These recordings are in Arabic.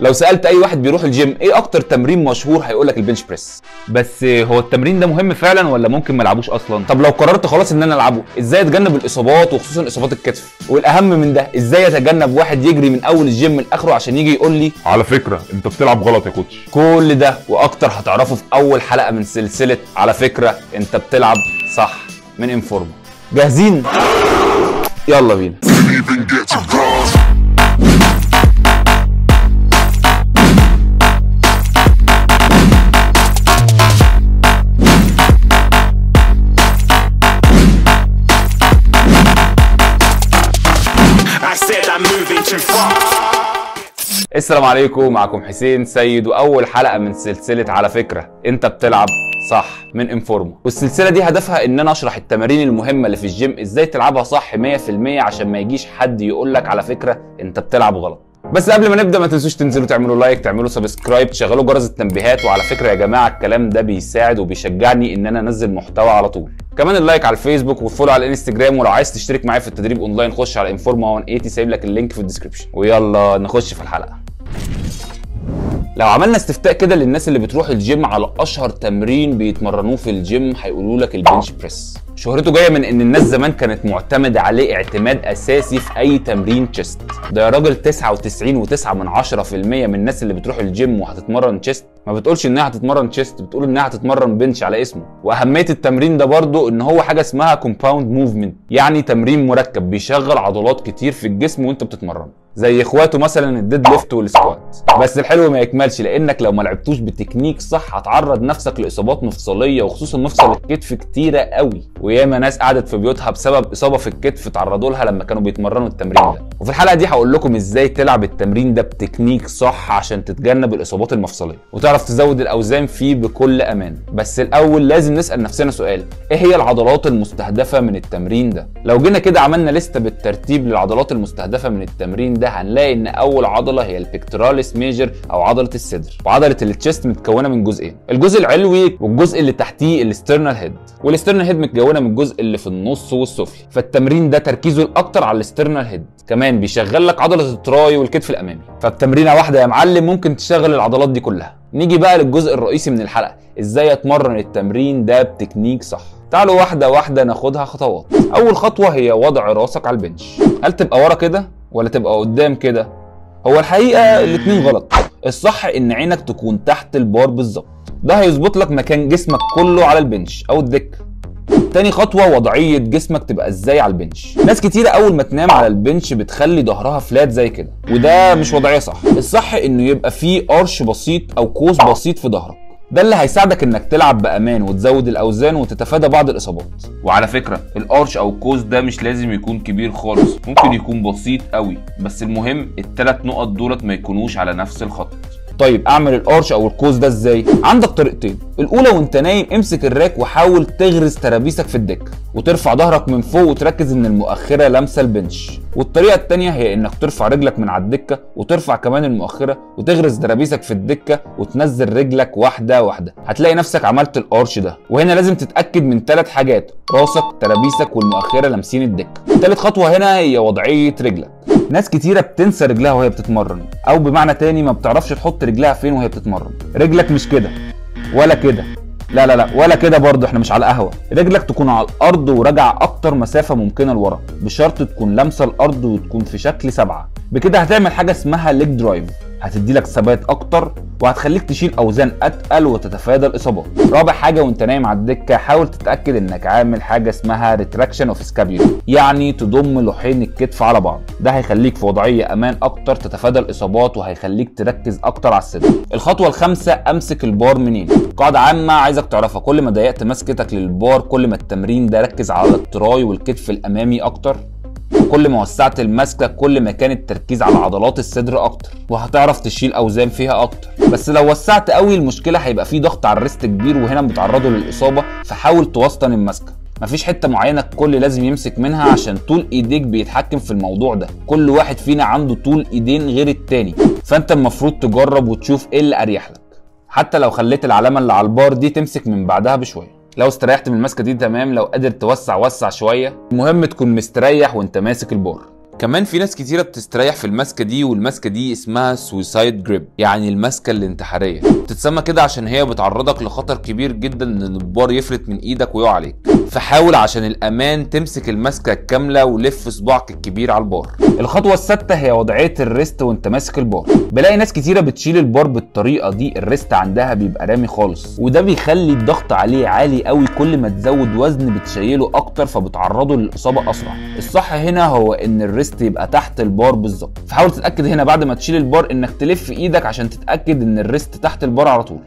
لو سألت أي واحد بيروح الجيم إيه أكتر تمرين مشهور هيقول لك ال bench press؟ بس هو التمرين ده مهم فعلا ولا ممكن ما العبوش أصلا؟ طب لو قررت خلاص إن أنا ألعبه إزاي أتجنب الإصابات وخصوصا إصابات الكتف؟ والأهم من ده إزاي أتجنب واحد يجري من أول الجيم لاخره عشان يجي يقول لي على فكرة أنت بتلعب غلط يا coach. كل ده وأكتر هتعرفه في أول حلقة من سلسلة على فكرة أنت بتلعب صح من انفورما جاهزين؟ يلا بينا. السلام عليكم معكم حسين سيد وأول حلقة من سلسلة على فكرة. أنت بتلعب صح من انفورما والسلسلة دي هدفها إن أنا أشرح التمارين المهمة اللي في الجيم إزاي تلعبها صح 100% عشان ما يجيش حد يقول لك على فكرة أنت بتلعب غلط. بس قبل ما نبدأ ما تنسوش تنزلوا تعملوا like تعملوا subscribe تشغلوا جرس التنبيهات. وعلى فكرة يا جماعة الكلام ده بيساعد وبيشجعني إن أنا أنزل محتوى على طول. كمان ال like على الفيسبوك وال follow على الإنستجرام. ولو عايز تشترك معايا في التدريب أونلاين خش على انفورما 180 سايب لك ال link في ال description ويلا نخش في الحلقة. لو عملنا استفتاء كده للناس اللي بتروح الجيم على أشهر تمرين بيتمرنوه في الجيم هيقولوا لك ال bench press. شهرته جاية من إن الناس زمان كانت معتمدة عليه اعتماد أساسي في أي تمرين chest ده يا راجل 99.9 من 10% من الناس اللي بتروح الجيم وهتتمرن chest ما بتقولش إنها هتتمرن chest بتقول إنها هتتمرن bench على اسمه. وأهمية التمرين ده برضو إن هو حاجة اسمها compound movement يعني تمرين مركب بيشغل عضلات كتير في الجسم وأنت بتتمرن. زي إخواته مثلا ال deadlift وال squat. بس الحلو ما يكملش لأنك لو ما لعبتوش بتكنيك صح هتعرض نفسك لإصابات مفصلية وخصوصا مفصل الكتف كتيرة قوي. وياما ناس قعدت في بيوتها بسبب إصابة في الكتف تعرضوا لها لما كانوا بيتمرنوا التمرين ده. وفي الحلقة دي هقول لكم إزاي تلعب التمرين ده بتكنيك صح عشان تتجنب الإصابات المفصلية. وتعرف تزود الأوزان فيه بكل أمان. بس الأول لازم نسأل نفسنا سؤال إيه هي العضلات المستهدفة من التمرين ده؟ لو جينا كده عملنا لستة بالترتيب للعضلات المستهدفة من التمرين ده هنلاقي إن أول عضلة هي ال pectoralis major أو عضلة الصدر. وعضلة ال chest متكونة من جزئين. الجزء العلوي والجزء اللي تحتيه ال sternal head وال sternal head متكونة من الجزء اللي في النص والسفلي. فالتمرين ده تركيزه الاكتر على ال sternal head كمان بيشغل لك عضلة ال tri والكتف الأمامي. فبتمرينه واحدة يا معلم ممكن تشغل العضلات دي كلها. نيجي بقى للجزء الرئيسي من الحلقة. إزاي أتمرن التمرين ده بتكنيك صح؟ تعالوا واحدة واحدة ناخدها خطوات. أول خطوة هي وضع راسك على البنش. هل تبقى ورا كده؟ ولا تبقى قدام كده. هو الحقيقة الاتنين غلط. الصح إن عينك تكون تحت البار بالظبط. ده هيظبط لك مكان جسمك كله على البنش أو الدكه تاني خطوة وضعية جسمك تبقى إزاي على البنش. ناس كتيرة أول ما تنام على البنش بتخلي ظهرها فلات زي كده وده مش وضعية صح. الصح إنه يبقى فيه قرش بسيط أو قوس بسيط في ظهرك. ده اللي هيساعدك إنك تلعب بأمان وتزود الأوزان وتتفادى بعض الإصابات. وعلى فكرة ال arch أو القوس ده مش لازم يكون كبير خالص ممكن يكون بسيط قوي بس المهم التلات نقط دولت ما يكونوش على نفس الخط. طيب أعمل ال arch أو القوس ده إزاي؟ عندك طريقتين. الأولى وأنت نايم امسك ال rack وحاول تغرز traps ك في الدكة وترفع ظهرك من فوق وتركز إن المؤخرة لامسه ال bench. والطريقة الثانية هي إنك ترفع رجلك من على الدكة وترفع كمان المؤخرة وتغرز traps ك في الدكة وتنزل رجلك واحدة واحدة. هتلاقي نفسك عملت ال arch ده. وهنا لازم تتأكد من ثلاث حاجات راسك traps ك والمؤخرة لامسين الدكة. ثالث خطوة هنا هي وضعية رجلك. ناس كتيرة بتنسى رجلها وهي بتتمرن أو بمعنى تاني ما بتعرفش تحط رجلها فين وهي بتتمرن. رجلك مش كده ولا كده. لا لا لا ولا كده برضه إحنا مش على قهوه رجلك تكون على الأرض وراجع أكتر مسافة ممكنة لورا بشرط تكون لامسه الأرض وتكون في شكل سبعة. بكده هتعمل حاجة اسمها leg drive هتدي لك ثبات أكتر وهتخليك تشيل أوزان أتقل وتتفادى الاصابات رابع حاجة وأنت نايم على الدكة حاول تتأكد إنك عامل حاجة اسمها retraction of scapula يعني تضم لوحين الكتف على بعض. ده هيخليك في وضعية أمان أكتر تتفادى الإصابات وهيخليك تركز أكتر على الصدر الخطوة الخامسة أمسك البار منين؟ قاعدة عامة عايزك تعرفها كل ما ضيقت مسكتك للبار كل ما التمرين ده ركز على ال tri والكتف الأمامي أكتر. كل ما وسعت المسكة كل ما كان التركيز على عضلات الصدر أكتر وهتعرف تشيل أوزان فيها أكتر. بس لو وسعت قوي المشكلة هيبقى في ضغط على ال wrist كبير وهنا بتعرضه للإصابة فحاول توسطن المسكة. مفيش حتة معينة الكل لازم يمسك منها عشان طول إيديك بيتحكم في الموضوع ده. كل واحد فينا عنده طول إيدين غير التاني. فأنت المفروض تجرب وتشوف إيه اللي أريح لك. حتى لو خليت العلامة اللي على البار دي تمسك من بعدها بشوية. لو استريحت من المسكة دي تمام لو قادر توسع وسع شوية المهم تكون مستريح وانت ماسك البار كمان في ناس كتيرة بتستريح في الماسكة دي والماسكة دي اسمها suicide grip يعني الماسكة الانتحارية. بتتسمى كده عشان هي بتعرضك لخطر كبير جدا إن البار يفلت من إيدك ويقع عليك. فحاول عشان الأمان تمسك الماسكة الكاملة ولف صباعك الكبير على البار. الخطوة السادسة هي وضعية ال wrist وانت ماسك البار. بلاقي ناس كتيرة بتشيل البار بالطريقة دي ال wrist عندها بيبقى رامي خالص. وده بيخلي الضغط عليه عالي قوي كل ما تزود وزن بتشيله أكتر فبتعرضه للإصابة أسرع. الصح هنا هو إن ال wrist يبقى تحت البار بالظبط. فحاول تتأكد هنا بعد ما تشيل البار إنك تلف إيدك عشان تتأكد إن ال wrist تحت البار على طول.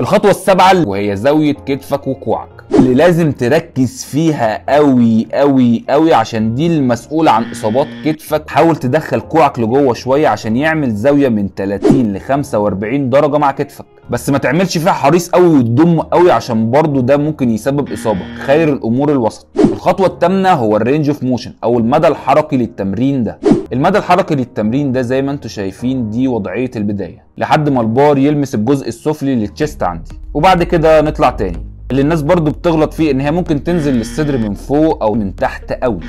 الخطوة السابعة وهي زاوية كتفك وكوعك اللي لازم تركز فيها قوي قوي قوي عشان دي المسؤولة عن إصابات كتفك. حاول تدخل كوعك لجوه شوية عشان يعمل زاوية من 30 ل 45 درجة مع كتفك. بس ما تعملش فيها حريص قوي وتضم قوي عشان برضو ده ممكن يسبب إصابة. خير الأمور الوسط. الخطوة الثامنة هو ال range of motion أو المدى الحركي للتمرين ده. المدى الحركي للتمرين ده زي ما أنتم شايفين دي وضعية البداية لحد ما البار يلمس الجزء السفلي لل chest عندي وبعد كده نطلع تاني. اللي الناس برضو بتغلط فيه إن هي ممكن تنزل للصدر من فوق أو من تحت قوي.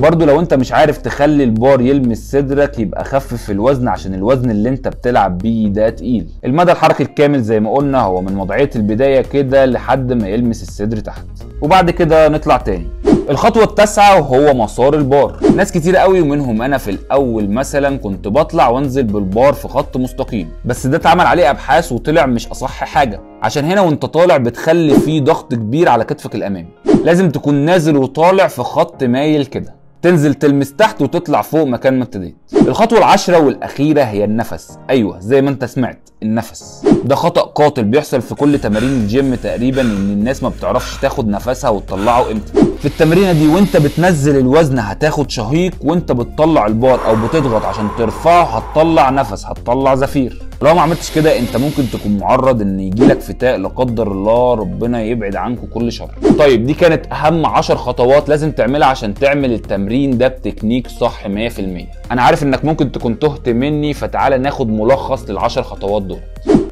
برضو لو أنت مش عارف تخلي البار يلمس صدرك يبقى خفف الوزن عشان الوزن اللي أنت بتلعب بيه ده تقيل. المدى الحركي الكامل زي ما قلنا هو من وضعية البداية كده لحد ما يلمس الصدر تحت. وبعد كده نطلع تاني. الخطوة التاسعة وهو مسار البار. ناس كتير قوي ومنهم أنا في الأول مثلا كنت بطلع وأنزل بالبار في خط مستقيم بس ده اتعمل عليه أبحاث وطلع مش أصح حاجة. عشان هنا وأنت طالع بتخلي فيه ضغط كبير على كتفك الأمامي. لازم تكون نازل وطالع في خط مايل كده. تنزل تلمس تحت وتطلع فوق مكان ما ابتديت. الخطوة العاشرة والأخيرة هي النفس. أيوة زي ما أنت سمعت. النفس. ده خطأ قاتل بيحصل في كل تمارين الجيم تقريبا إن الناس ما بتعرفش تاخد نفسها وتطلعه إمتى. في التمرينة دي وأنت بتنزل الوزن هتاخد شهيق وأنت بتطلع البار أو بتضغط عشان ترفعه هتطلع نفس هتطلع زفير. لو ما عملتش كده أنت ممكن تكون معرض إن يجيلك فتاء لا قدر الله ربنا يبعد عنكم كل شر. طيب دي كانت أهم 10 خطوات لازم تعملها عشان تعمل التمرين ده بتكنيك صح 100% أنا عارف إنك ممكن تكون تهت مني فتعالى ناخد ملخص للعشر خطوات دول.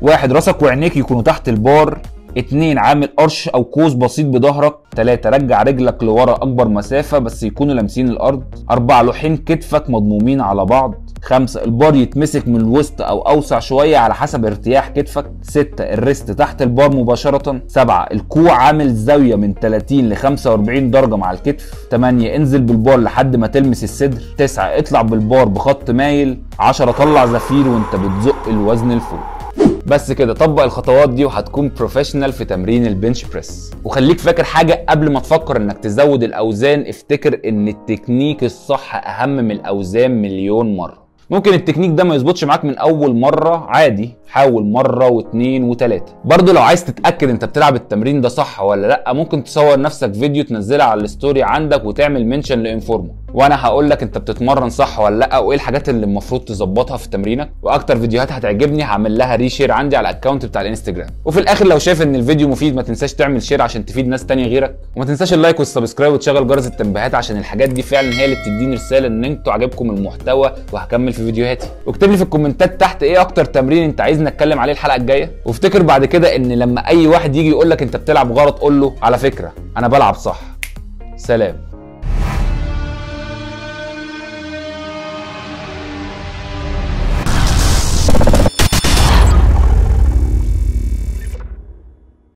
واحد راسك وعينيك يكونوا تحت البار اتنين عامل arch أو قوس بسيط بظهرك تلاتة رجع رجلك لورا أكبر مسافة بس يكونوا لامسين الأرض أربعة لوحين كتفك مضمومين على بعض. خمسة البار يتمسك من الوسط أو أوسع شوية على حسب ارتياح كتفك. ستة ال wrist تحت البار مباشرة. سبعة الكوع عامل زاوية من 30 ل 45 درجة مع الكتف. 8 انزل بالبار لحد ما تلمس الصدر. 9 اطلع بالبار بخط مايل. 10 طلع زفير وانت بتزق الوزن لفوق. بس كده طبق الخطوات دي وهتكون professional في تمرين ال bench press وخليك فاكر حاجة قبل ما تفكر إنك تزود الأوزان افتكر إن التكنيك الصح أهم من الأوزان مليون مرة. ممكن التكنيك ده ما يظبطش معاك من أول مرة. عادي حاول مرة واثنين وثلاثه برضه لو عايز تتأكد انت بتلعب التمرين ده صح ولا لأ ممكن تصور نفسك فيديو تنزلها على ال story عندك وتعمل mention لإنفورمو. وأنا هقول لك انت بتتمرن صح ولا لأ وإيه الحاجات اللي المفروض تظبطها في تمرينك. وأكتر فيديوهات هتعجبني هعمل لها reshare عندي على ال account بتاع الإنستجرام. وفي الآخر لو شايف إن الفيديو مفيد ما تنساش تعمل share عشان تفيد ناس تانية غيرك. وما تنساش ال like وال subscribe وتشغل جرس التنبيهات عشان الحاجات دي فعلا هي اللي بتديني رسالة إن أنتوا عجبكم المحتوى وهكمل في فيديوهاتي. واكتب لي في الكومنتات تحت إيه أكتر تمرين انت عايزني اتكلم عليه الحلقة الجاية. وافتكر بعد كده ان لما اي واحد يجي يقول لك انت بتلعب غلط قول له على فكرة أنا بلعب صح. سلام.